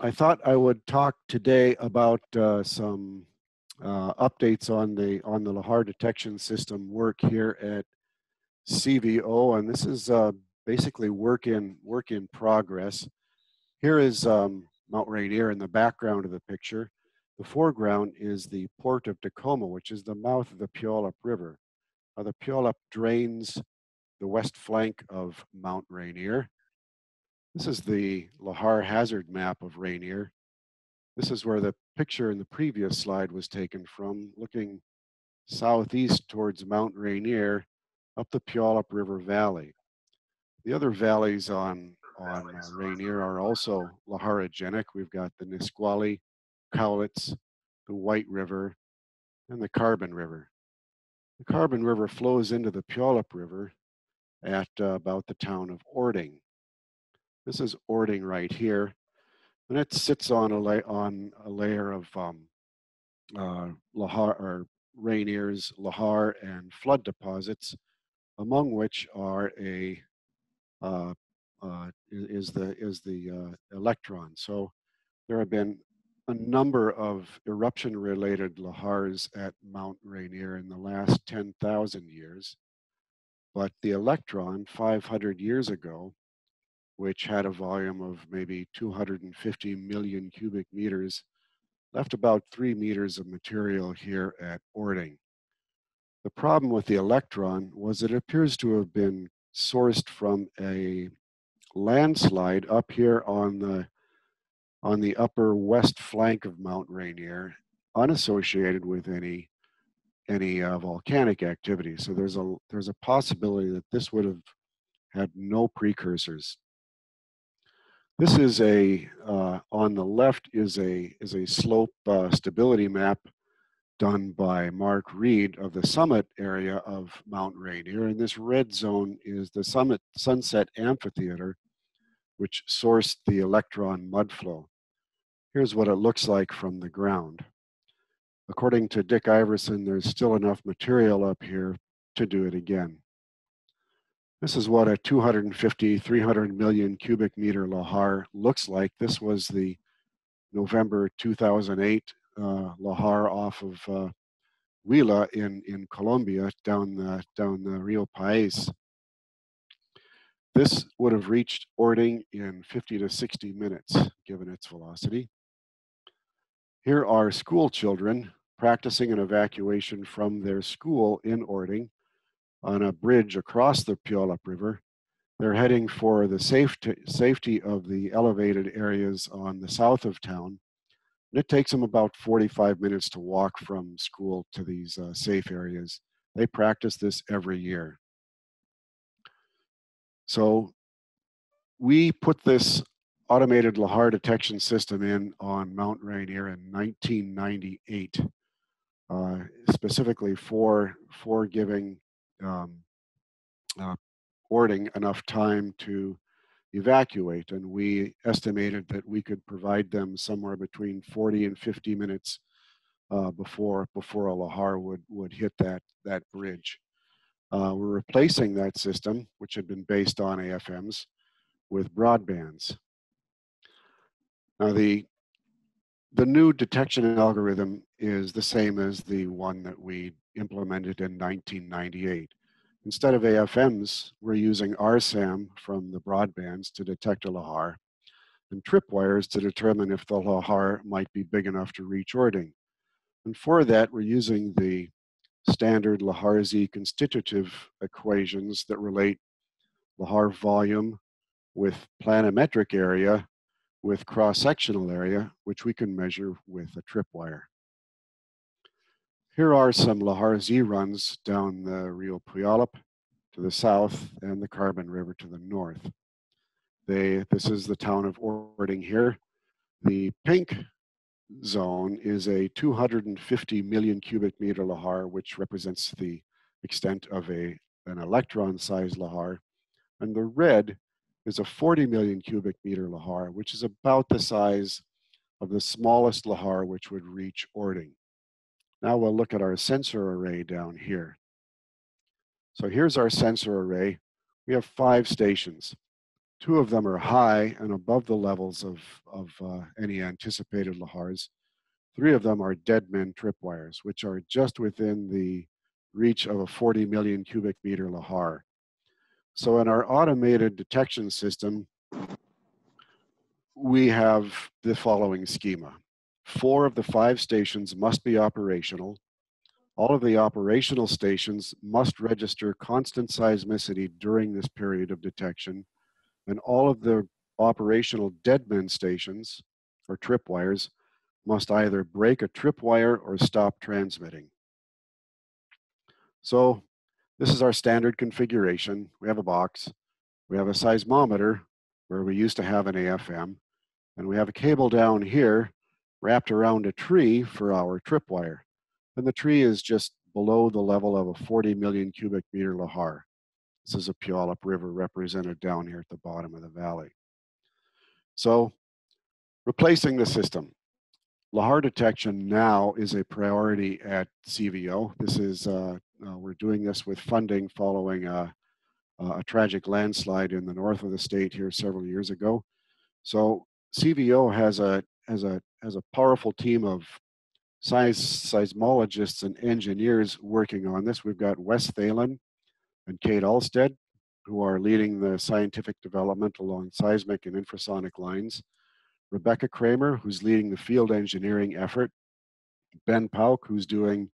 I thought I would talk today about uh, some uh, updates on the on the Lahar detection system work here at CVO, and this is uh, basically work in work in progress. Here is um, Mount Rainier in the background of the picture. The foreground is the port of Tacoma, which is the mouth of the Puyallup River. The Puyallup drains the west flank of Mount Rainier. This is the Lahar hazard map of Rainier. This is where the picture in the previous slide was taken from, looking southeast towards Mount Rainier up the Puyallup River Valley. The other valleys on, on uh, Rainier are also Laharogenic. We've got the Nisqually, Cowlitz, the White River, and the Carbon River. The Carbon River flows into the Puyallup River at uh, about the town of Orting. This is Orting right here, and it sits on a, la- on a layer of um, uh, Lahar or Rainier's Lahar and flood deposits, among which are a uh, uh, is the is the uh, electron. So there have been a number of eruption-related lahars at Mount Rainier in the last 10,000 years. But the electron 500 years ago, which had a volume of maybe 250 million cubic meters, left about three meters of material here at Orting. The problem with the electron was it appears to have been sourced from a landslide up here on the on the upper west flank of Mount Rainier, unassociated with any any uh, volcanic activity. So there's a there's a possibility that this would have had no precursors. This is a uh, on the left is a is a slope uh, stability map done by Mark Reid of the summit area of Mount Rainier, and this red zone is the summit Sunset Amphitheater, which sourced the electron mud flow. Here's what it looks like from the ground. According to Dick Iverson, there's still enough material up here to do it again. This is what a 250, 300 million cubic meter lahar looks like. This was the November 2008 uh, lahar off of uh, Huila in, in Colombia down the, down the Rio Paez. This would have reached Orting in 50 to 60 minutes, given its velocity. Here are school children practicing an evacuation from their school in Orting on a bridge across the Puyallup River. They're heading for the safety, safety of the elevated areas on the south of town. And it takes them about 45 minutes to walk from school to these uh, safe areas. They practice this every year. So we put this automated Lahar detection system in on Mount Rainier in 1998, uh, specifically for, for giving um, uh, Orting enough time to evacuate. And we estimated that we could provide them somewhere between 40 and 50 minutes uh, before, before a Lahar would, would hit that, that bridge. Uh, we're replacing that system, which had been based on AFMs, with broadbands. Now the the new detection algorithm is the same as the one that we implemented in 1998. Instead of AFMs, we're using RSAM from the broadbands to detect a lahar and tripwires to determine if the lahar might be big enough to reach Orting. And for that, we're using the standard Lahar-Z constitutive equations that relate Lahar volume with planimetric area with cross-sectional area, which we can measure with a tripwire. Here are some Lahar-Z runs down the Rio Puyallup to the south and the Carbon River to the north. They, this is the town of Orting here. The pink zone is a 250 million cubic meter lahar, which represents the extent of a, an electron-sized lahar. And the red is a 40 million cubic meter lahar, which is about the size of the smallest lahar which would reach Orting. Now we'll look at our sensor array down here. So here's our sensor array. We have five stations. Two of them are high and above the levels of, of uh, any anticipated lahars. Three of them are dead-men tripwires, which are just within the reach of a 40 million cubic meter lahar. So in our automated detection system, we have the following schema. Four of the five stations must be operational. All of the operational stations must register constant seismicity during this period of detection and all of the operational deadman stations or tripwires must either break a tripwire or stop transmitting. So this is our standard configuration. We have a box, we have a seismometer where we used to have an AFM, and we have a cable down here wrapped around a tree for our tripwire. And the tree is just below the level of a 40 million cubic meter lahar. This is a Puyallup River represented down here at the bottom of the valley. So replacing the system. Lahar detection now is a priority at CVO. This is, uh, uh, we're doing this with funding following a, a tragic landslide in the north of the state here several years ago. So CVO has a, has a, has a powerful team of seis seismologists and engineers working on this. We've got Wes Thelen, and Kate Allstadt, who are leading the scientific development along seismic and infrasonic lines. Rebecca Kramer, who's leading the field engineering effort. Ben Pauk, who's doing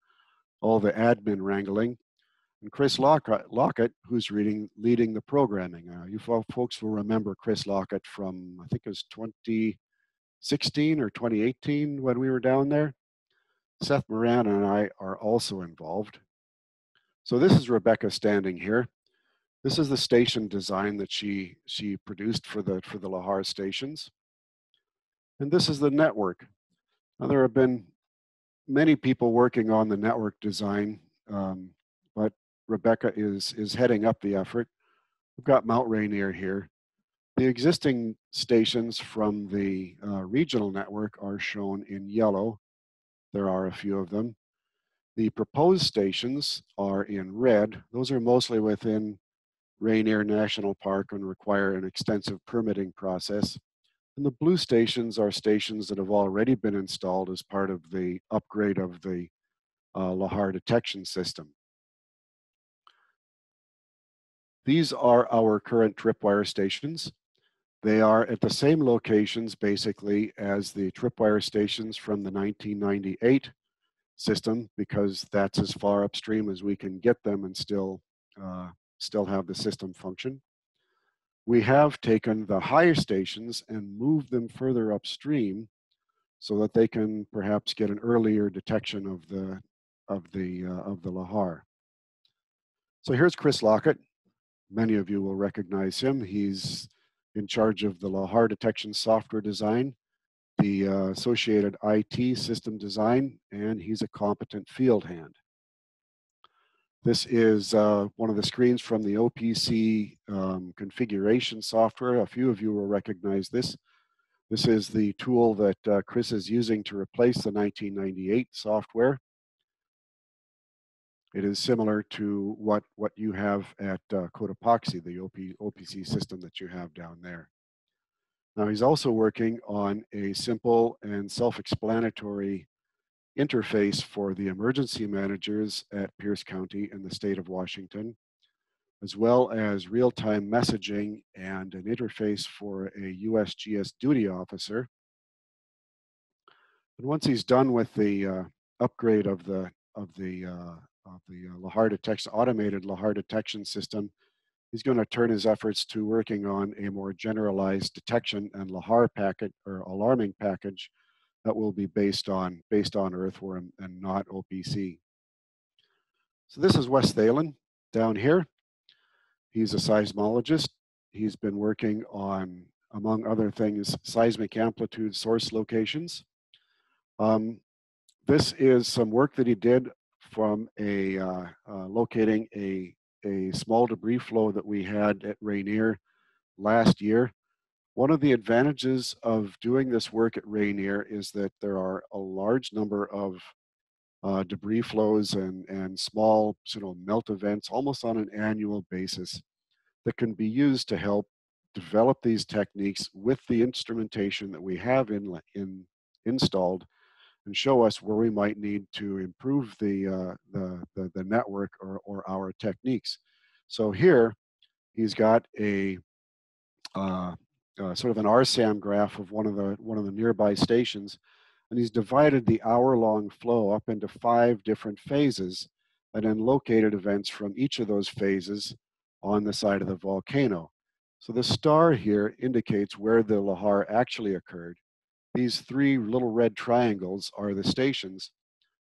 all the admin wrangling. And Chris Lockett, Lockett who's reading, leading the programming. Uh, you folks will remember Chris Lockett from, I think it was 2016 or 2018 when we were down there. Seth Moran and I are also involved. So this is Rebecca standing here. This is the station design that she, she produced for the, for the Lahar stations. And this is the network. Now there have been many people working on the network design, um, but Rebecca is, is heading up the effort. We've got Mount Rainier here. The existing stations from the uh, regional network are shown in yellow. There are a few of them. The proposed stations are in red. Those are mostly within Rainier National Park and require an extensive permitting process. And the blue stations are stations that have already been installed as part of the upgrade of the uh, Lahar detection system. These are our current tripwire stations. They are at the same locations basically as the tripwire stations from the 1998 system because that's as far upstream as we can get them and still uh, still have the system function. We have taken the higher stations and moved them further upstream so that they can perhaps get an earlier detection of the of the uh, of the lahar. So here's Chris Lockett. Many of you will recognize him. He's in charge of the lahar detection software design the uh, associated IT system design, and he's a competent field hand. This is uh, one of the screens from the OPC um, configuration software. A few of you will recognize this. This is the tool that uh, Chris is using to replace the 1998 software. It is similar to what, what you have at uh, Cotopaxi, the OP, OPC system that you have down there. Now he's also working on a simple and self-explanatory interface for the emergency managers at Pierce County in the state of Washington, as well as real-time messaging and an interface for a USGS duty officer. And once he's done with the uh, upgrade of the of the uh, of the uh, Lahar detection automated Lahar detection system, he's going to turn his efforts to working on a more generalized detection and Lahar packet or alarming package that will be based on based on earthworm and not OPC. So this is Wes Thelen down here. He's a seismologist. He's been working on, among other things, seismic amplitude source locations. Um, this is some work that he did from a uh, uh, locating a a small debris flow that we had at Rainier last year. One of the advantages of doing this work at Rainier is that there are a large number of uh, debris flows and, and small you melt events almost on an annual basis that can be used to help develop these techniques with the instrumentation that we have in, in installed and show us where we might need to improve the, uh, the, the, the, network or, or our techniques. So here, he's got a uh, uh, sort of an RSAM graph of one of the one of the nearby stations, and he's divided the hour-long flow up into five different phases, and then located events from each of those phases on the side of the volcano. So the star here indicates where the lahar actually occurred. These three little red triangles are the stations,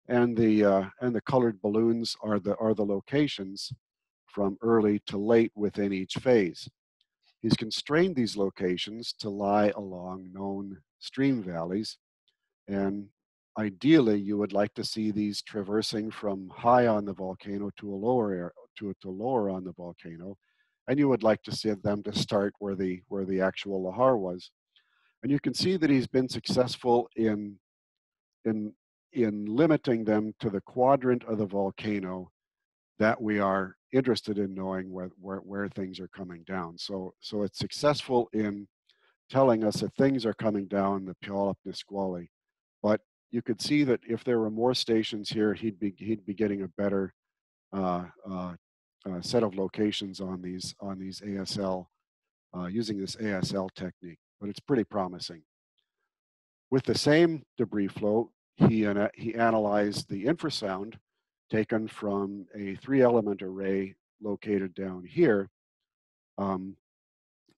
and the uh, and the colored balloons are the are the locations from early to late within each phase. He's constrained these locations to lie along known stream valleys, and ideally you would like to see these traversing from high on the volcano to a lower to, to lower on the volcano, and you would like to see them to start where the where the actual lahar was. And you can see that he's been successful in in in limiting them to the quadrant of the volcano that we are interested in knowing where, where, where things are coming down. So, so it's successful in telling us that things are coming down the Puyallup Nisqually. But you could see that if there were more stations here, he'd be, he'd be getting a better uh, uh, uh, set of locations on these, on these ASL, uh, using this ASL technique, but it's pretty promising. With the same debris flow, he, he analyzed the infrasound taken from a three element array located down here. Um,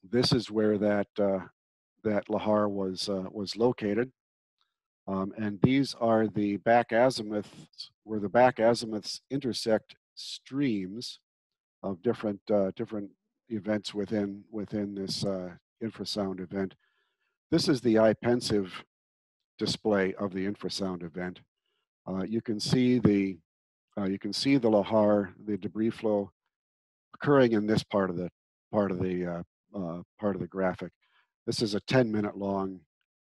this is where that, uh, that Lahar was, uh, was located. Um, and these are the back azimuths, where the back azimuths intersect streams of different, uh, different events within, within this uh, infrasound event. This is the iPensive display of the infrasound event. Uh, you can see the uh, you can see the lahar, the debris flow occurring in this part of the part of the uh, uh, part of the graphic. This is a 10 minute long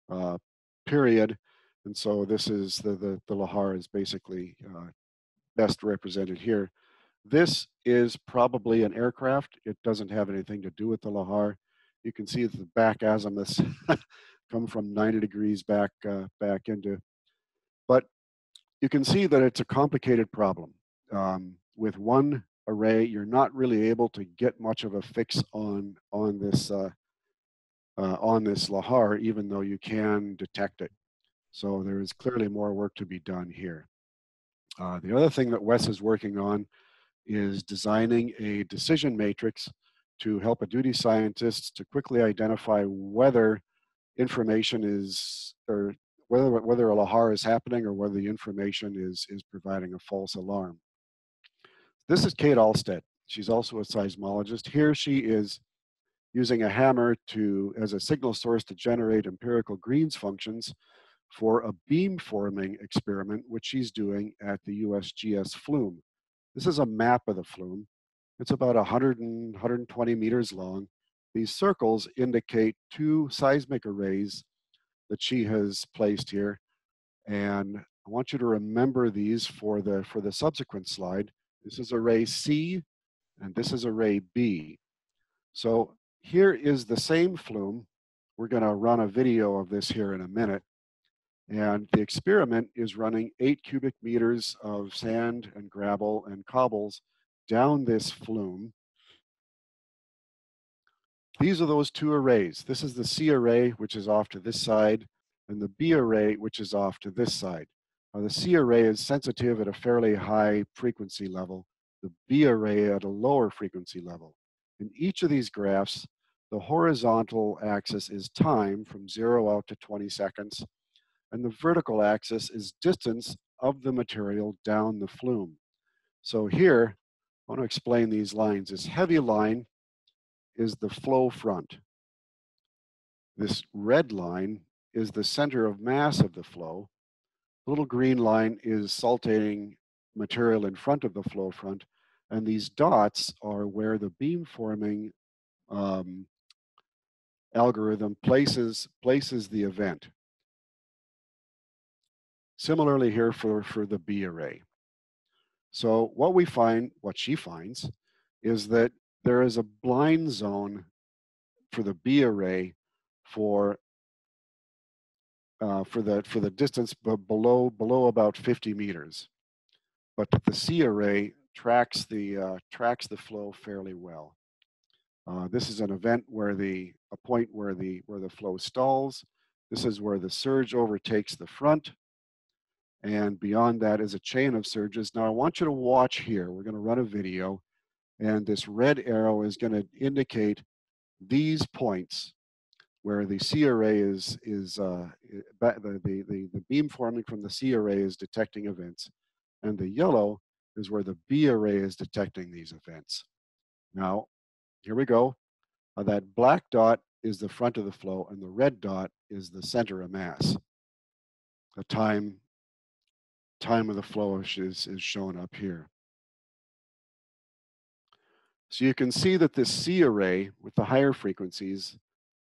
uh, period, and so this is the the, the lahar is basically uh, best represented here. This is probably an aircraft. It doesn't have anything to do with the lahar. You can see the back azimuths come from 90 degrees back uh, back into, but you can see that it's a complicated problem. Um, with one array, you're not really able to get much of a fix on on this uh, uh, on this lahar, even though you can detect it. So there is clearly more work to be done here. Uh, the other thing that Wes is working on is designing a decision matrix to help a duty scientist to quickly identify whether information is or whether whether a lahar is happening or whether the information is is providing a false alarm. This is Kate Allstadt. She's also a seismologist. Here she is using a hammer to as a signal source to generate empirical Green's functions for a beam forming experiment, which she's doing at the USGS Flume. This is a map of the Flume. It's about 100 and 120 meters long. These circles indicate two seismic arrays that she has placed here. And I want you to remember these for the, for the subsequent slide. This is array C, and this is array B. So here is the same flume. We're gonna run a video of this here in a minute. And the experiment is running eight cubic meters of sand and gravel and cobbles down this flume these are those two arrays. This is the C array, which is off to this side, and the B array, which is off to this side. Now, the C array is sensitive at a fairly high frequency level, the B array at a lower frequency level. In each of these graphs, the horizontal axis is time from zero out to 20 seconds, and the vertical axis is distance of the material down the flume. So here, I want to explain these lines. This heavy line is the flow front. This red line is the center of mass of the flow. The little green line is saltating material in front of the flow front, and these dots are where the beam forming um, algorithm places, places the event. Similarly here for, for the B array. So what we find, what she finds, is that there is a blind zone for the B array for uh, for the for the distance below below about 50 meters, but the C array tracks the uh, tracks the flow fairly well. Uh, this is an event where the a point where the where the flow stalls. This is where the surge overtakes the front, and beyond that is a chain of surges. Now I want you to watch here. We're going to run a video, and this red arrow is going to indicate these points where the C array is, is uh, the, the, the, the beam forming from the C array is detecting events, and the yellow is where the B array is detecting these events. Now, here we go. Uh, that black dot is the front of the flow, and the red dot is the center of mass. The time, time of the flow is, is shown up here. So you can see that this C array with the higher frequencies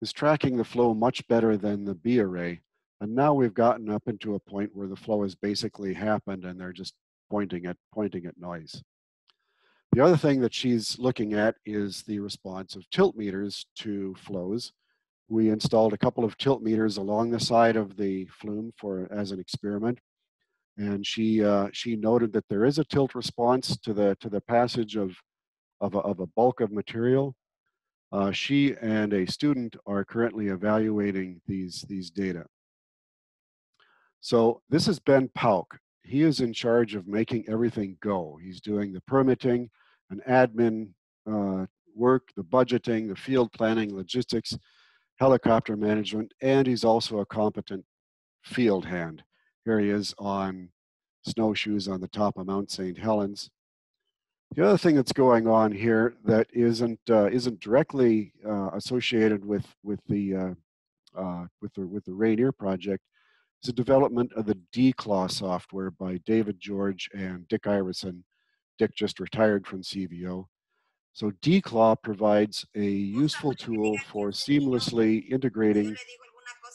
is tracking the flow much better than the B array. And now we've gotten up into a point where the flow has basically happened and they're just pointing at, pointing at noise. The other thing that she's looking at is the response of tilt meters to flows. We installed a couple of tilt meters along the side of the flume for as an experiment. And she, uh, she noted that there is a tilt response to the, to the passage of, of, a, of a bulk of material. Uh, she and a student are currently evaluating these, these data. So this is Ben Pauk. He is in charge of making everything go. He's doing the permitting and admin uh, work, the budgeting, the field planning, logistics, helicopter management, and he's also a competent field hand. Here he is on snowshoes on the top of Mount St. Helens. The other thing that's going on here that isn't uh, isn't directly uh, associated with with the uh, uh with the with the Rainier project is the development of the DCLAW software by David George and Dick Iverson. Dick just retired from CVO. So DCLAW provides a useful tool for seamlessly integrating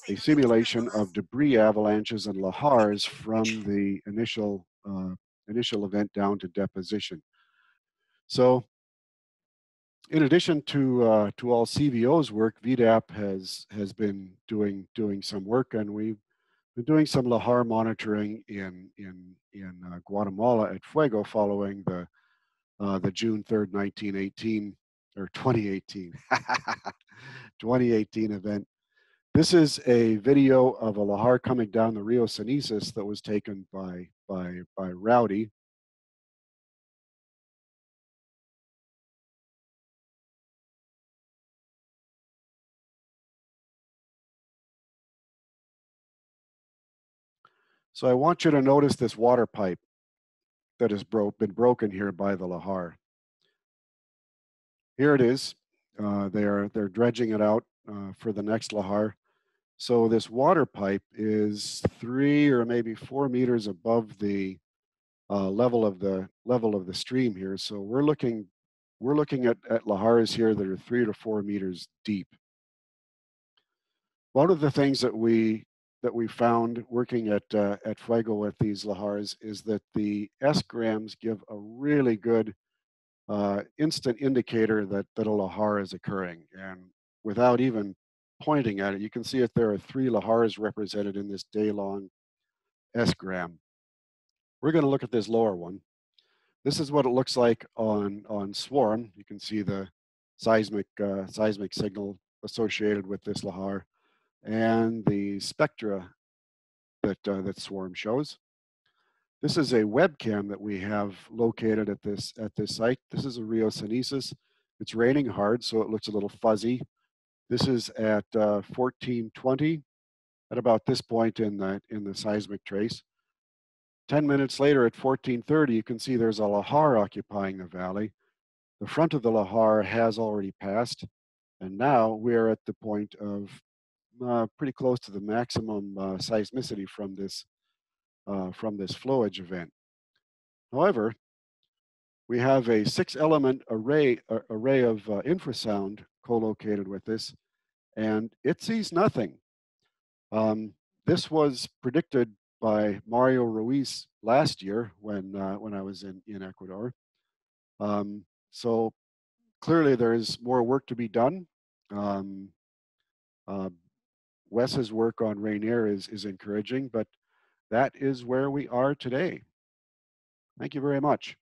a simulation of debris avalanches and lahars from the initial uh, initial event down to deposition. So in addition to uh, to all CVO's work, VDAP has has been doing doing some work, and we've been doing some lahar monitoring in in in uh, Guatemala at Fuego following the uh, the June third, nineteen eighteen or twenty eighteen 2018 event. This is a video of a lahar coming down the Rio Cenizas that was taken by by by Rowdy So I want you to notice this water pipe that has bro been broken here by the Lahar. Here it is. Uh, they are they're dredging it out uh, for the next Lahar. So this water pipe is three or maybe four meters above the uh, level of the level of the stream here. So we're looking we're looking at, at Lahars here that are three to four meters deep. One of the things that we that we found working at uh, at Fuego with these lahars is that the S grams give a really good uh, instant indicator that that a lahar is occurring, and without even pointing at it, you can see that there are three lahars represented in this day-long S gram. We're going to look at this lower one. This is what it looks like on on swarm. You can see the seismic uh, seismic signal associated with this lahar and the spectra that, uh, that Swarm shows. This is a webcam that we have located at this, at this site. This is a Rio Cenizas. It's raining hard, so it looks a little fuzzy. This is at uh, 1420 at about this point in the, in the seismic trace. 10 minutes later at 1430, you can see there's a lahar occupying the valley. The front of the lahar has already passed, and now we're at the point of uh, pretty close to the maximum uh, seismicity from this uh, from this flowage event. However, we have a six-element array array of uh, infrasound co-located with this, and it sees nothing. Um, this was predicted by Mario Ruiz last year when uh, when I was in in Ecuador. Um, so clearly, there is more work to be done Um, uh, Wes's work on Rainier is, is encouraging, but that is where we are today. Thank you very much.